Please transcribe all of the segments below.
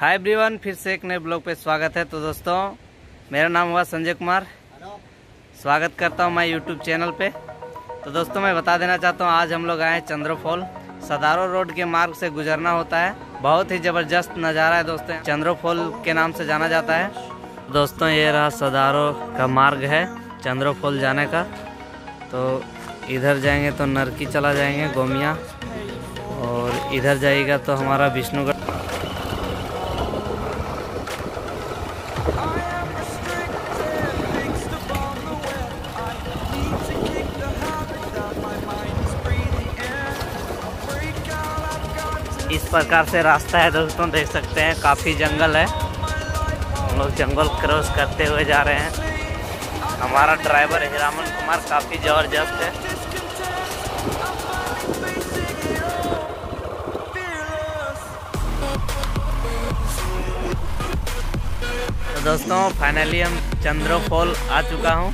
Hi everyone फिर से एक नए ब्लॉग पे स्वागत है। तो दोस्तों, मेरा नाम हुआ संजय कुमार। स्वागत करता हूँ मैं यूट्यूब चैनल पे। तो दोस्तों, मैं बता देना चाहता हूँ, आज हम लोग आए हैं चंद्रोफॉल। सदारो रोड के मार्ग से गुजरना होता है। बहुत ही ज़बरदस्त नज़ारा है दोस्तों, चंद्रोफॉल के नाम से जाना जाता है। दोस्तों, ये रहा सदारो का मार्ग है, चंद्रोफॉल जाने का। तो इधर जाएँगे तो नरकी चला जाएँगे, गोमिया। और इधर जाएगा तो हमारा विष्णुगढ़। इस प्रकार से रास्ता है दोस्तों, देख सकते हैं, काफ़ी जंगल है। हम लोग जंगल क्रॉस करते हुए जा रहे हैं। हमारा ड्राइवर हिरामन कुमार, काफ़ी ज़बरदस्त है। तो दोस्तों फाइनली हम चंद्रोफॉल आ चुका हूँ।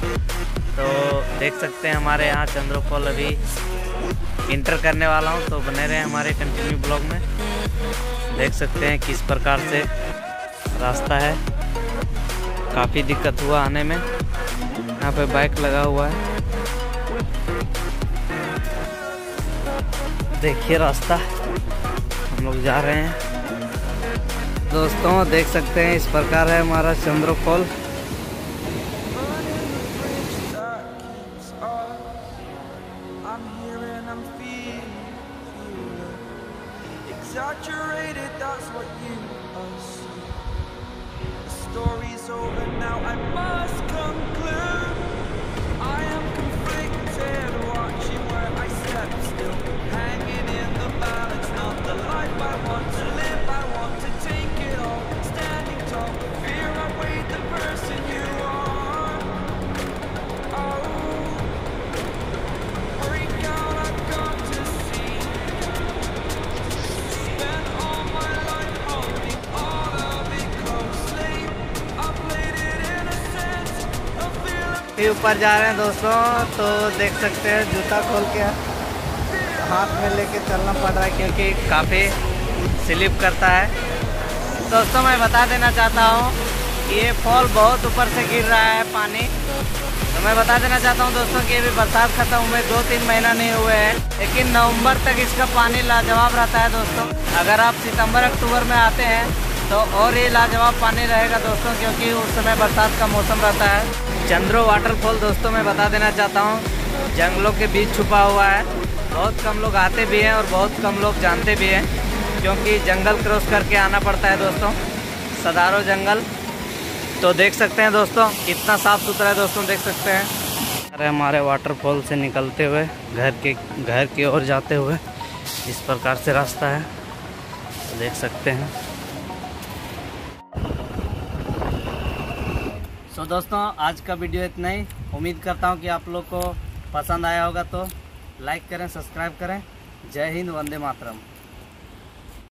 तो देख सकते हैं हमारे यहाँ चंद्रोफॉल अभी इंटर करने वाला हूँ तो बने रहे हमारे कंटिन्यू ब्लॉग में। देख सकते हैं किस प्रकार से रास्ता है। काफ़ी दिक्कत हुआ आने में। यहाँ पे बाइक लगा हुआ है। देखिए रास्ता। हम लोग जा रहे हैं। दोस्तों, देख सकते हैं इस प्रकार है हमारा चंद्रफॉल Exaggerated, that's what you assume. The story's over now, I must feeling. भी ऊपर जा रहे हैं दोस्तों तो देख सकते हैं, जूता खोल के हाथ में लेके चलना पड़ रहा है क्योंकि काफ़ी स्लिप करता है। दोस्तों, मैं बता देना चाहता हूँ, ये फॉल बहुत ऊपर से गिर रहा है पानी। तो मैं बता देना चाहता हूँ दोस्तों कि अभी बरसात खत्म हुए, दो तीन महीना नहीं हुए हैं, लेकिन नवंबर तक इसका पानी लाजवाब रहता है दोस्तों। अगर आप सितंबर, अक्टूबर में आते हैं तो और ये लाजवाब पानी रहेगा दोस्तों, क्योंकि उस समय बरसात का मौसम रहता है। चंद्रो वाटरफॉल दोस्तों मैं बता देना चाहता हूँ। जंगलों के बीच छुपा हुआ है। बहुत कम लोग आते भी हैं और बहुत कम लोग जानते भी हैं, क्योंकि जंगल क्रॉस करके आना पड़ता है दोस्तों। सदारो जंगल। तो देख सकते हैं दोस्तों, कितना साफ़ सुथरा है दोस्तों, देख सकते हैं। अरे हमारे वाटरफॉल से निकलते हुए, घर के, घर की ओर जाते हुए, इस प्रकार से रास्ता है। तो देख सकते हैं। सो so, दोस्तों आज का वीडियो इतना ही। उम्मीद करता हूँ कि आप लोग को पसंद आया होगा तो लाइक करें सब्सक्राइब करें। जय हिंद वंदे मातरम।